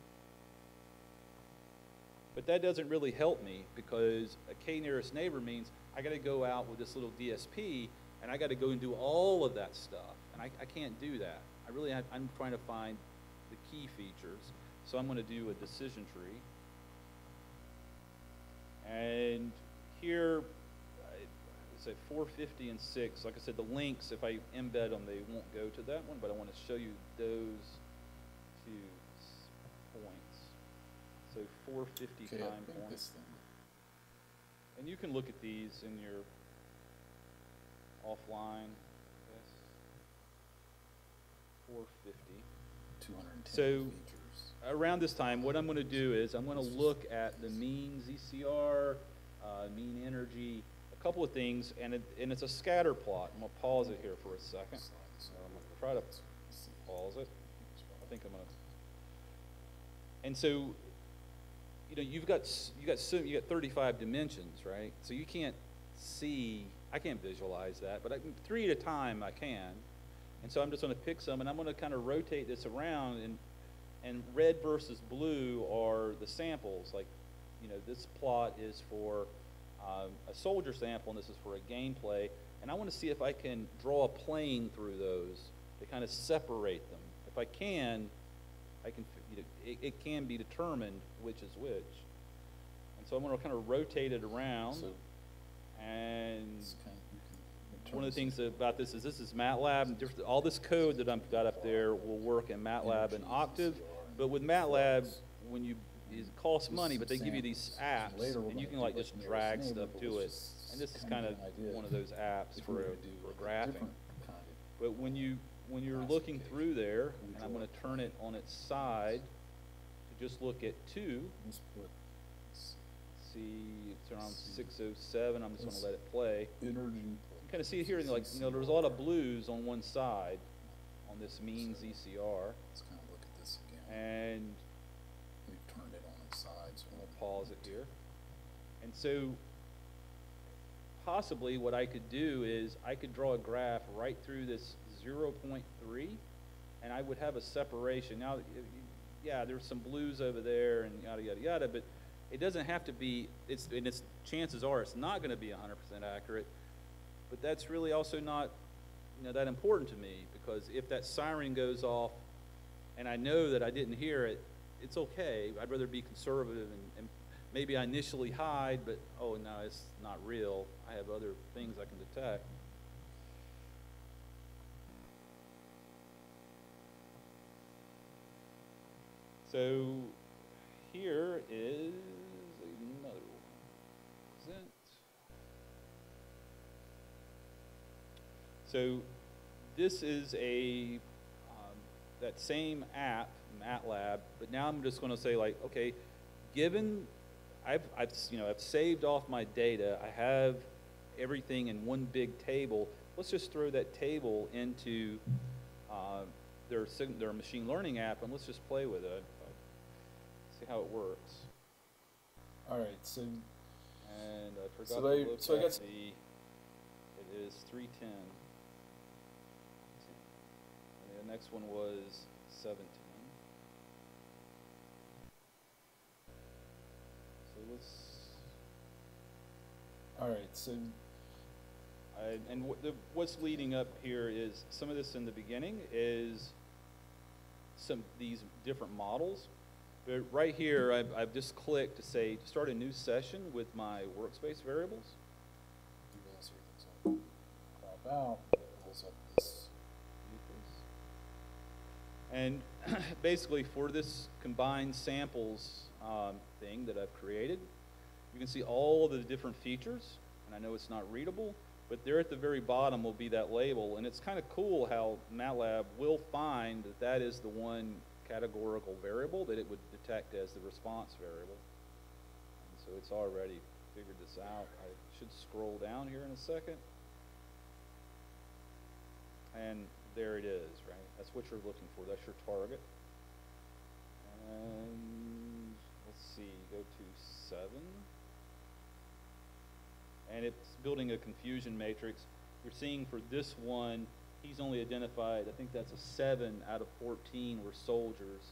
But that doesn't really help me because a K nearest neighbor means I got to go out with this little DSP and I got to go and do all of that stuff. And I, I can't do that. I really have, I'm trying to find the key features. So I'm going to do a decision tree. And here, it's at 450 and 6. Like I said, the links, if I embed them, they won't go to that one, but I want to show you those two points. So 450 Okay, I time think point. And you can look at these in your offline. Yes. 450. 210 So- features. Around this time, what I'm going to do is I'm going to look at the mean ZCR, uh, mean energy, a couple of things, and, it, and it's a scatter plot. I'm going to pause it here for a second. Slides. I'm going to try to pause it. I think I'm going to. And so, you know, you've got s- you got so you got 35 dimensions, right? So you can't see. I can't visualize that, but I, three at a time I can. And so I'm just going to pick some, and I'm going to kind of rotate this around, and and red versus blue are the samples. Like, you know, this plot is for um, a soldier sample, and this is for a gameplay. And I want to see if I can draw a plane through those to kind of separate them. If I can, I can, you know, it, it can be determined which is which. And so I'm going to kind of rotate it around. So and kind of, you can. in one of the things about this is this is MATLAB. and different- All this code that I've got up there will work in MATLAB and Octave. But with MATLab, when you, it costs money, but they give you these apps, and you can like just drag stuff to it. And this is kind of one of those apps for, a- for graphing. different kind of But when you, when you're looking through there, and I'm gonna turn it on its side to just look at two, Let's put s- see, it's around six oh seven, I'm just gonna let it play. energy. Kind of see it here, like, you know, there's a lot of blues on one side on this mean ZCR, Let's kind of look at this again. and We've turned it on its side, so I'm gonna pause it here. And so possibly what I could do is I could draw a graph right through this zero point three, and I would have a separation. Now, yeah, there's some blues over there and yada, yada, yada, but it doesn't have to be, it's, and it's, chances are it's not gonna be hundred percent accurate. But that's really also not, you know, that important to me, because if that siren goes off and I know that I didn't hear it, it's okay. I'd rather be conservative and, and maybe I initially hide, but oh no, it's not real. I have other things I can detect. So here is another one. Present. So this is a um, that same app, MATLAB, but now I'm just going to say like, okay, given I've, I've you know I've saved off my data, I have everything in one big table. Let's just throw that table into uh, their their machine learning app, and let's just play with it. See how it works. All right, so And I forgot So to look so I guess- the. It is three ten. And the next one was 17. So let's. all right, so I, and the, what's leading up here is some of this in the beginning is some these different models. But right here, I've, I've just clicked to say to start a new session with my workspace variables. out. It pulls up this. And [CLEARS THROAT] basically for this combined samples um, thing that I've created, you can see all of the different features. And I know it's not readable, but there at the very bottom will be that label. And it's kind of cool how MATLAB will find that that is the one categorical variable that it would detect as the response variable. And so it's already figured this out. I should scroll down here in a second. and there it is, right? That's what you're looking for. That's your target. And let's see, go to seven. And it's building a confusion matrix. You're seeing for this one, he's only identified, I think that's a seven out of 14 were soldiers.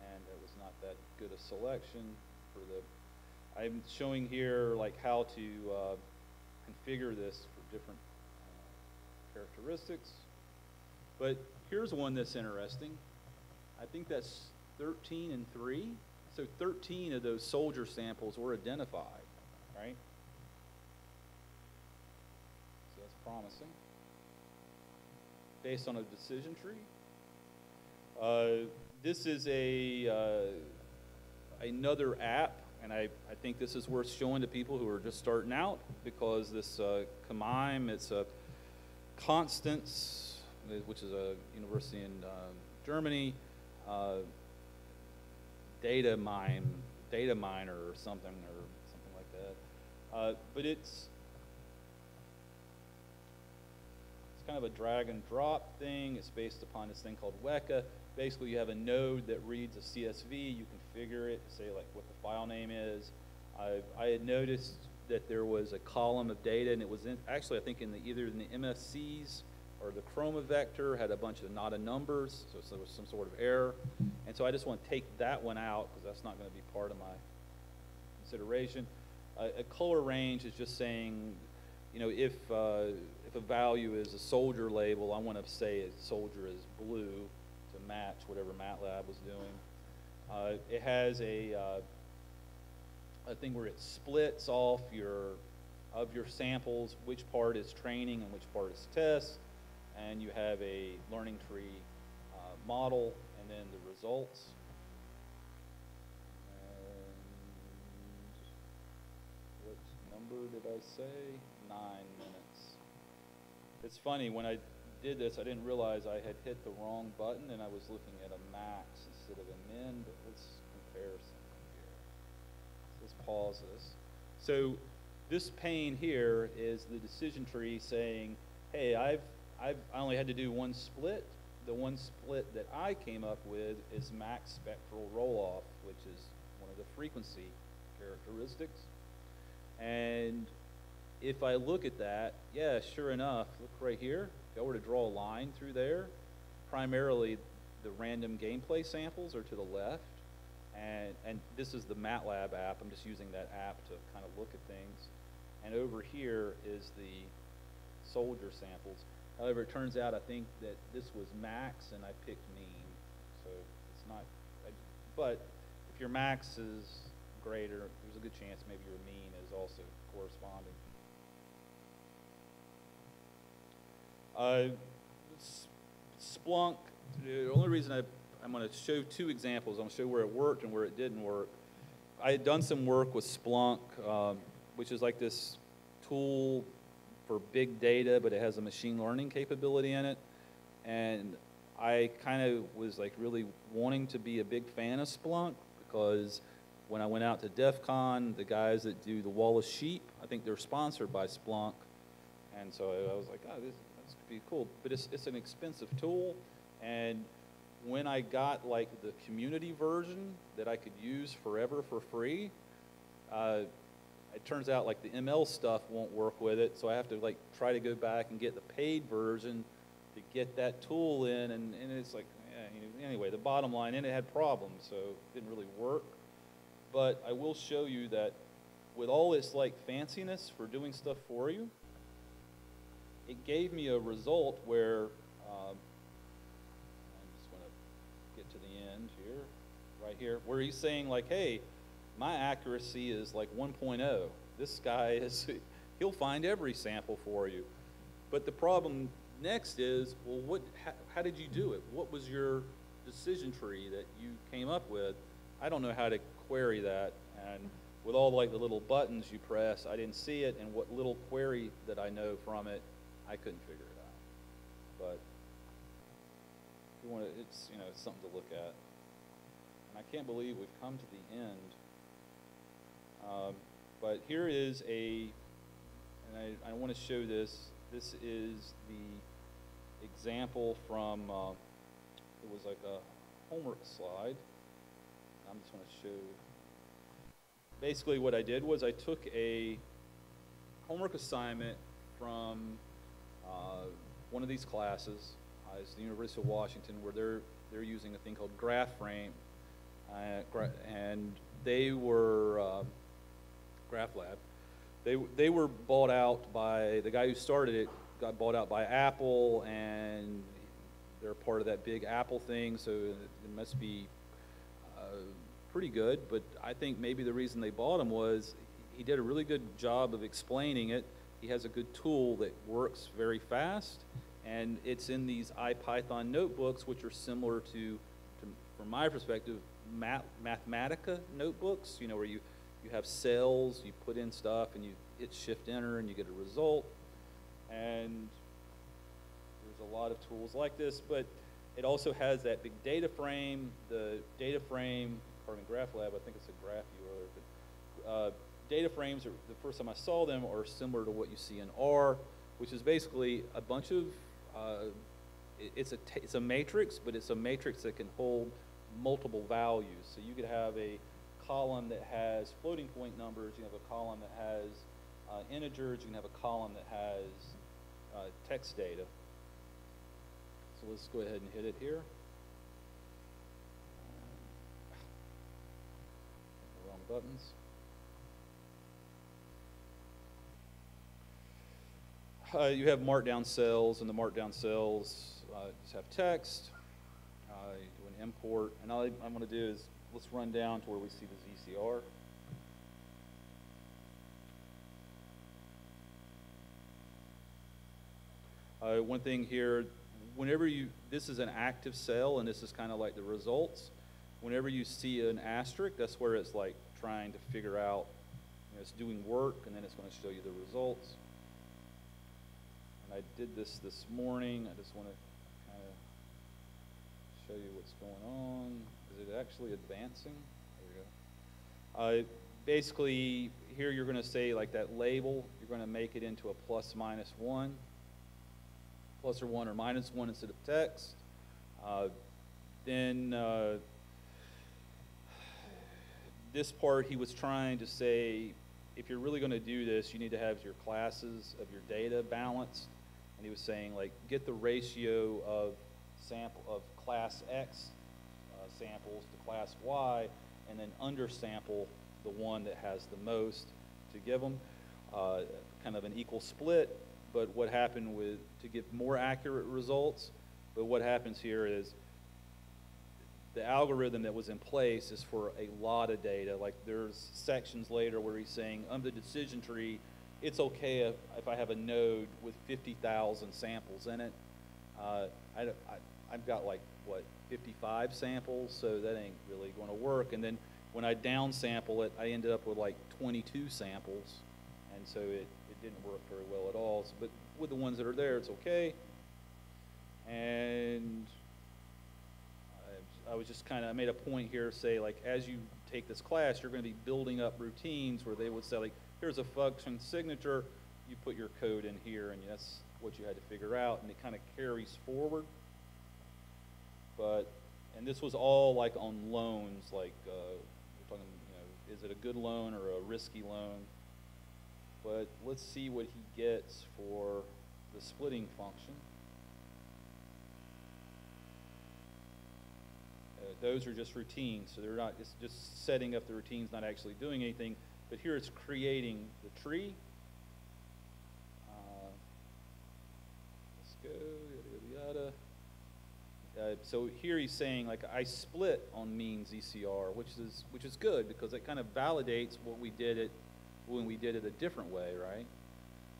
And it was not that good a selection for the, I'm showing here like how to uh, configure this for different uh, characteristics. But here's one that's interesting. I think that's 13 and 3. So 13 of those soldier samples were identified, right? So that's promising. Based on a decision tree. Uh, this is a uh, another app, and I, I think this is worth showing to people who are just starting out because this uh, KNIME, it's a Konstanz, which is a university in uh, Germany, uh, data mine, data miner or something or something like that. Uh, but it's it's kind of a drag and drop thing. It's based upon this thing called Weka. Basically, you have a node that reads a CSV. You configure it, say like what the file name is. I, I had noticed that there was a column of data, and it was in, actually I think in the either in the MFCs or the chroma vector had a bunch of not a numbers, so there was some sort of error. And so I just want to take that one out because that's not going to be part of my consideration. Uh, a color range is just saying, you know, if, uh, if a value is a soldier label, I want to say a soldier is blue to match whatever MATLAB was doing. Uh, it has a, uh, a thing where it splits off your of your samples, which part is training and which part is test and you have a learning tree uh, model and then the results. And what number did I say? Nine minutes. It's funny, when I did this, I didn't realize I had hit the wrong button and I was looking at a max instead of a min, but let's compare something here. Let's pause this. So this pane here is the decision tree saying, hey, I've I've, I only had to do one split. The one split that I came up with is max spectral roll-off, which is one of the frequency characteristics. And if I look at that, yeah, sure enough, look right here. If I were to draw a line through there, primarily the random gameplay samples are to the left. And, and this is the MATLAB app. I'm just using that app to kind of look at things. And over here is the soldier samples. However, it turns out I think that this was max and I picked mean. So it's not, but if your max is greater, there's a good chance maybe your mean is also corresponding. Uh, Splunk, the only reason I, I'm going to show two examples, I'm going to show where it worked and where it didn't work. I had done some work with Splunk, um, which is like this tool for big data, but it has a machine learning capability in it. And I kind of was like really wanting to be a big fan of Splunk because when I went out to DEF CON, the guys that do the Wall of Sheep, I think they're sponsored by Splunk. And so I was like, oh, this, this could be cool. But it's, it's an expensive tool. And when I got like the community version that I could use forever for free, uh, it turns out like the ML stuff won't work with it, so I have to like try to go back and get the paid version to get that tool in, and, and it's like, yeah, anyway, the bottom line, and it had problems, so it didn't really work. But I will show you that with all its like fanciness for doing stuff for you, it gave me a result where um, I'm just going to get to the end here, right here, where he's saying like, hey, my accuracy is like 1.0. This guy is, [LAUGHS] he'll find every sample for you. But the problem next is, well, what, how, how did you do it? What was your decision tree that you came up with? I don't know how to query that. And with all like the little buttons you press, I didn't see it. And what little query that I know from it, I couldn't figure it out. But you want to, it's, you know, it's something to look at. And I can't believe we've come to the end um, but here is a, and I, I want to show this. This is the example from, uh, it was like a homework slide. I'm just going to show. Basically, what I did was I took a homework assignment from uh, one of these classes. Uh, it's the University of Washington, where they're they're using a thing called GraphFrame, uh, gra- and they were uh, Graph Lab. They they were bought out by the guy who started it. Got bought out by Apple, and they're part of that big Apple thing. So it must be uh, pretty good. But I think maybe the reason they bought him was he did a really good job of explaining it. He has a good tool that works very fast, and it's in these IPython notebooks, which are similar to, to from my perspective, math, Mathematica notebooks. You know, where you you have cells, you put in stuff, and you hit Shift Enter, and you get a result. And there's a lot of tools like this, but it also has that big data frame. The data frame, pardon Graph Lab, I think it's a graph you earlier, but uh, data frames, are, the first time I saw them, are similar to what you see in R, which is basically a bunch of, uh, it, it's, a it's a matrix, but it's a matrix that can hold multiple values. So you could have a column that has floating point numbers, you have a column that has uh, integers, you can have a column that has uh, text data. So let's go ahead and hit it here. The wrong buttons. Uh, you have markdown cells, and the markdown cells uh, just have text. Uh, you do an import, and all I'm going to do is let's run down to where we see the ZCR. Uh, one thing here, whenever you, this is an active cell, and this is kind of like the results. Whenever you see an asterisk, that's where it's like trying to figure out, you know, it's doing work, and then it's going to show you the results. And I did this this morning. I just want to show you what's going on. Is it actually advancing? There we go. Uh, basically, here you're going to say like that label, you're going to make it into a plus minus one plus or 1 or minus 1 instead of text. Uh, then uh, this part he was trying to say if you're really going to do this you need to have your classes of your data balanced and he was saying like get the ratio of sample of class X uh, samples to class Y and then undersample the one that has the most to give them uh, kind of an equal split but what happened with to get more accurate results. But what happens here is the algorithm that was in place is for a lot of data. Like there's sections later where he's saying under the decision tree, it's okay if, if I have a node with 50,000 samples in it. Uh, I, I, I've got like, what, 55 samples, so that ain't really going to work. And then when I downsample it, I ended up with like 22 samples. And so it, it didn't work very well at all. So, but with the ones that are there, it's okay. And I, I was just kind of, I made a point here, say like, as you take this class, you're going to be building up routines where they would say like, here's a function signature, you put your code in here, and that's what you had to figure out, and it kind of carries forward. And this was all like on loans, like, uh, we're talking, you know, is it a good loan or a risky loan? but let's see what he gets for the splitting function. Uh, those are just routines, so they're not, it's just setting up the routines, not actually doing anything. But here it's creating the tree. Uh, let's go. Uh, so here he's saying like I split on mean ZCR, which is which is good because it kind of validates what we did it when we did it a different way, right?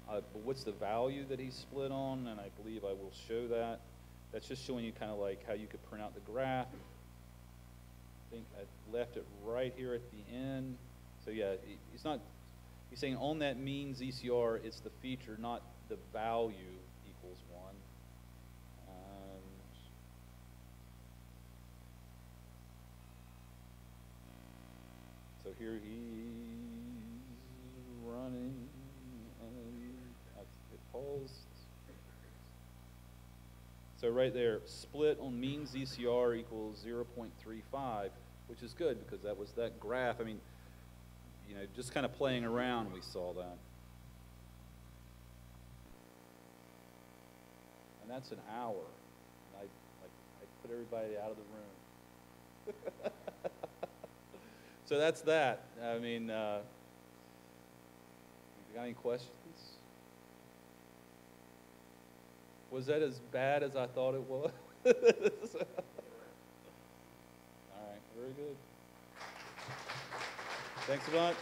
Uh, but what's the value that he split on? And I believe I will show that. That's just showing you kind of like how you could print out the graph. I think I left it right here at the end. So yeah, he's not, he's saying on that mean ZCR, it's the feature, not the value equals one. Um, so here he's running and it paused. So right there, split on mean ZCR equals 0.35, which is good because that was that graph. I mean, you know, just kind of playing around, we saw that. And that's an hour. And I, like, I put everybody out of the room. [LAUGHS] so that's that. I mean, uh, got any questions? Was that as bad as I thought it was? [LAUGHS] All right, very good. Thanks a bunch.